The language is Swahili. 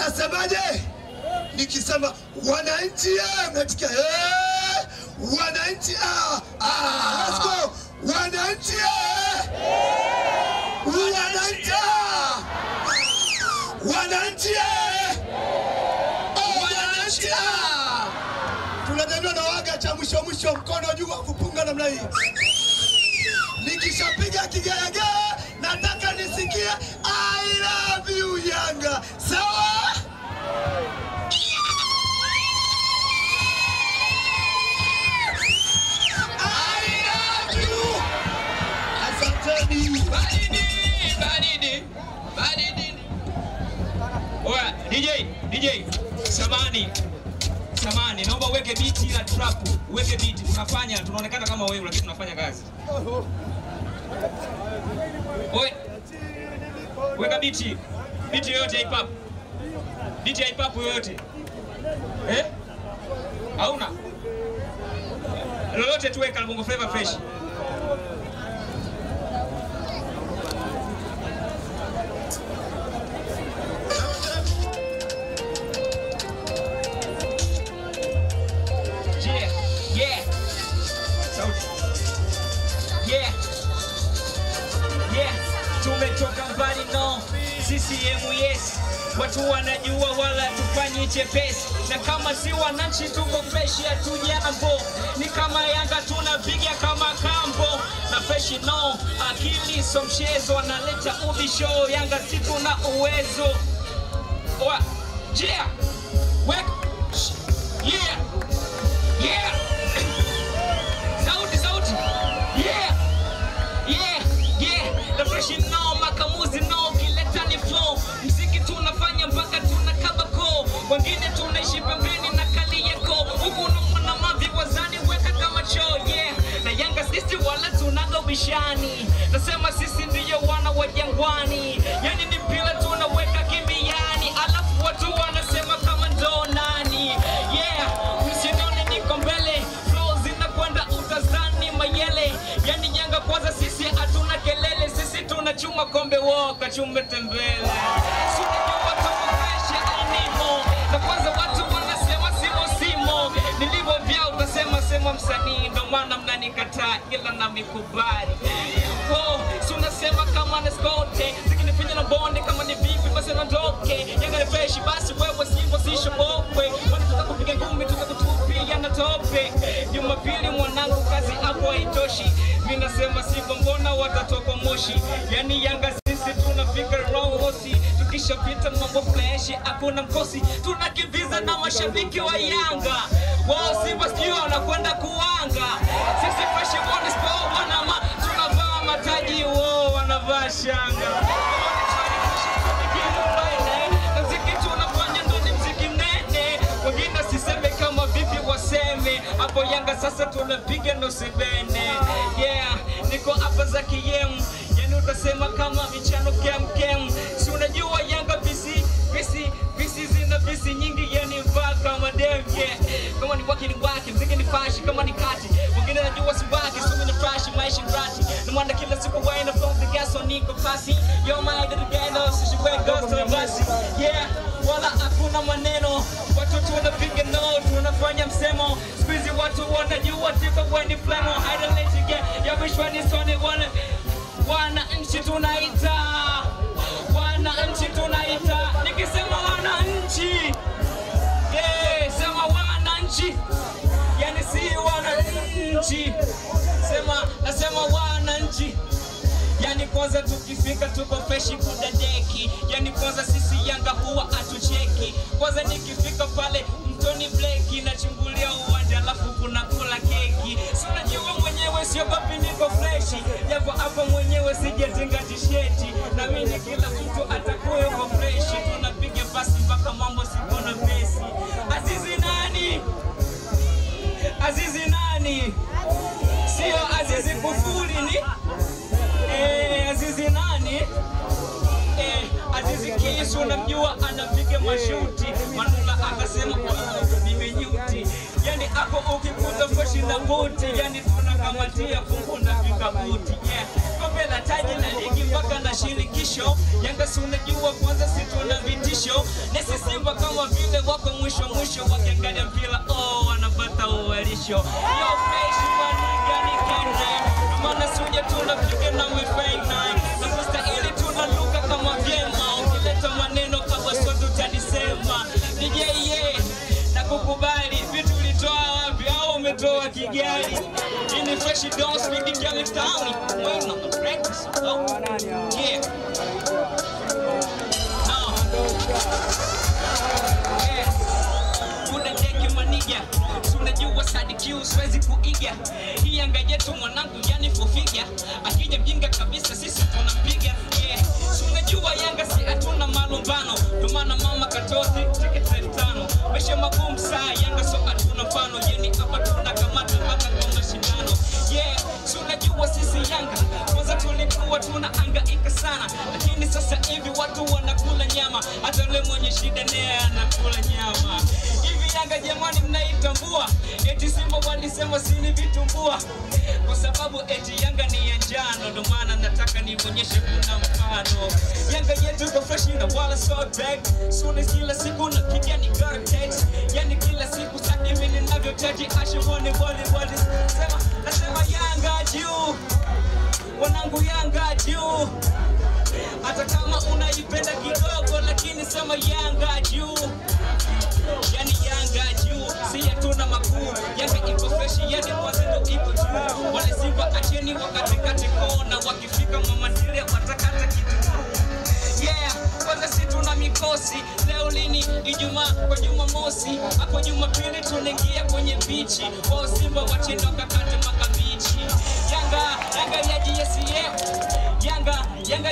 Nasemaje? Nikisema wananchi, mnatikia eh, wananchi ah. Wananchi, wananchi, wananchi, wananchi, tunatembea na waga cha mwisho mwisho, mkono juu kupunga namna hii. Nikishapiga kigelegele, nataka nisikie I love you Yanga, DJ, samani. Samani, naomba uweke biti ila trap, uweke biti. Tunafanya, tunaonekana kama wewe lakini kazi. Weka biti. Biti yoyote hip. Hip hop yoyote. Eh? Hauna? Lolote tuweka Bongo Flava fresh. Tumetoka mbali no. CCM yes. Watu wanajua wala tufanyi chepesi, na kama si wananchi tuko freshi, hatujambo. Ni kama Yanga tunapiga kama kambo na freshi no. Akili so mchezo, analeta ubisho. Yanga si tuna uwezo wa yeah. Wek. Yeah. Yeah. Yeah. Yeah, yeah. The fresh no, makamuzi no, tunaga ubishani. Nasema sisi ndiyo wana wa jangwani. Yani ni pila tunaweka kimbiani. Alafu watu wanasema kama ndo nani. Yeah, msinione niko mbele. Flow zinakwenda utazani mayele. Yani Yanga kwanza sisi hatuna kelele. Sisi tunachuma kombe woka chume tembele. Sinajua utasema sema msanii. Ndo maana mnanikataa ila namikubali. Oh, si unasema kama nasikote zikinifinya na bonde kama ni vipi basi naondoke Yanga ni basi wewe sivyo sishobokwe wanataka kupiga ngumi tukakutupia na tope Jumapili mwanangu kazi hapo haitoshi mi nasema sivyo mbona watatoka moshi yani Yanga tukishapita mambo fresh hakuna mkosi. Tunakimbiza na mashabiki wa Yanga. Wao Simba sijui wanakwenda kuanga sisi fresh kwa bwana ma tunavaa mataji wao wanavaa shanga. Hapo Yanga sasa tunapiga ndo sebene yeah niko hapa za kiemu yani utasema kama michano kem kem. si unajua Yanga visi visi visi zina visi nyingi yani vaa kama demke kama ni kwake ni kwake, mziki ni fashi kama ni kati. Wengine najua si wake sumi na fashi maisha mrati na mwanda kila siku waina from the gas on niko pasi yo my little ghetto sisi we ghost on basi yeah wala hakuna maneno. Watu tunapiga no tunafanya msemo. Siku hizi watu wanajua tipo weni flemo. I don't let you get ya it's only one wananchi tunaita wananchi sema nasema wananchi. Yani kwanza tukifika tuko freshi kudadeki yani kwanza sisi yanga huwa atucheki kwanza nikifika pale mtoni bleki nachungulia uwanja alafu kuna kula keki. Si unajua mwenyewe siogopi niko freshi japo hapa mwenyewe sijatenga tisheti na mimi kila mtu atakuwa yuko kufuri ni Eh, Azizi nani? Eh, Azizi Kisu unamjua, anapiga mashuti. Manula akasema "Oh, nimenyuti. Yani ako ukikuta kushinda buti, yani tunakamatia fungu na vikabuti. Yeah, kombe la taji na ligi mpaka na shirikisho. Yanga si unajua kwanza si tuna vitisho. Nesi Simba kama vile wako mwisho mwisho wakiangalia mpira oh wanapata uwalisho. Yo Suje tunapiga na we fake nine. Na kustahili tunaluka kama vyema. Ukileta maneno kama sote yeah na kukubali vitu ulitoa wapi au umetoa Kigali? Ini yeah. Sadikiu siwezi kuiga. Hii Yanga yetu mwanangu yani fufiga akija mjinga kabisa sisi tunampiga. Yeah. tunajua Yanga si hatuna malumbano. Ndio maana mama katoti tiketi tano. Maisha magumu saa Yanga so hatuna mfano. Yeni hapa tunakamata mpaka kwa mashindano. Yeah. Tunajua sisi Yanga kwanza tulikuwa tunahangaika sana. Lakini sasa hivi watu wanakula nyama. Hata yule mwenye shida naye anakula nyama. Hivi Yanga jamani mnaitambua eti Simba walisema sini vitumbua kwa sababu eti Yanga ni ya njano ndo maana nataka nionyeshe kuna mfano. Yanga yetu iko fresh na wala so back Sune kila siku na kijani garbage. Yani kila siku sasa hivi ninavyotaji ashimoni boli boli. Sema nasema Yanga wanangu Yanga juu. Hata kama unaipenda kidogo lakini sema Yanga juu. Yani Yanga juu. Si hatuna makuu. Yanga iko fresh yani kwanza ndo ipo juu. Wale Simba acheni wakatikati kona. Wakifika mamadiria watakata kitu. Yeah kwanza si tuna mikosi. Leo lini? Ijumaa kwa jumamosi. Hapo jumapili tunaingia kwenye bichi. Wao simba wacheni wakakate yanga yanga